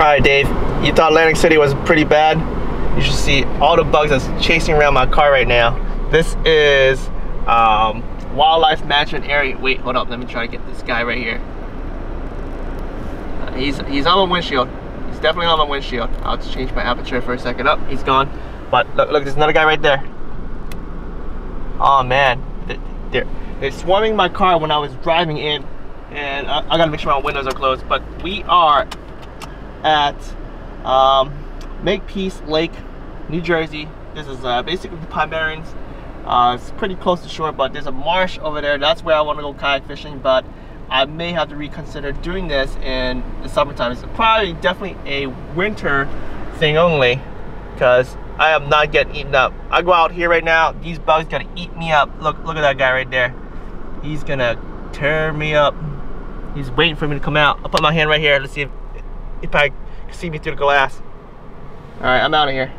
Alright Dave, you thought Atlantic City was pretty bad? You should see all the bugs that's chasing around my car right now. This is um, wildlife management area. Wait, hold up, let me try to get this guy right here. Uh, he's, he's on my windshield. He's definitely on my windshield. I'll just change my aperture for a second. Up, oh, he's gone. But look, look, there's another guy right there. Oh man, they're, they're swarming my car when I was driving in and I, I gotta make sure my windows are closed. But we are at um, Makepeace Lake, New Jersey. This is uh, basically the Pomeranz. Uh, it's pretty close to shore, but there's a marsh over there. That's where I want to go kayak fishing, but I may have to reconsider doing this in the summertime. It's probably definitely a winter thing only, because I am not getting eaten up. I go out here right now, these bugs gonna eat me up. Look, look at that guy right there. He's gonna tear me up. He's waiting for me to come out. I'll put my hand right here. Let's see if, if I see me through the glass. All right, I'm out of here.